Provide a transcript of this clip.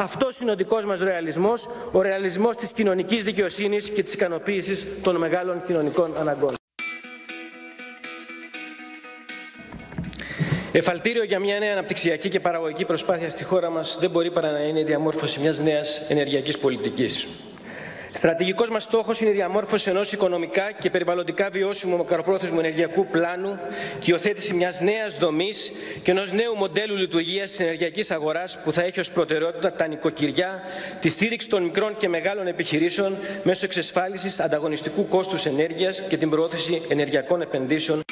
Αυτός είναι ο δικός μας ρεαλισμός, ο ρεαλισμός της κοινωνικής δικαιοσύνης και της ικανοποίησης των μεγάλων κοινωνικών αναγκών. Εφαλτήριο για μια νέα αναπτυξιακή και παραγωγική προσπάθεια στη χώρα μας δεν μπορεί παρά να είναι η διαμόρφωση μιας νέας ενεργειακής πολιτικής. Στρατηγικός μας στόχος είναι η διαμόρφωση ενός οικονομικά και περιβαλλοντικά βιώσιμου μακροπρόθεσμου ενεργειακού πλάνου και υιοθέτηση μιας νέας δομής και ενός νέου μοντέλου λειτουργίας της ενεργειακής αγοράς που θα έχει ως προτεραιότητα τα νοικοκυριά, τη στήριξη των μικρών και μεγάλων επιχειρήσεων μέσω εξασφάλισης ανταγωνιστικού κόστους ενέργειας και την προώθηση ενεργειακών επενδύσεων.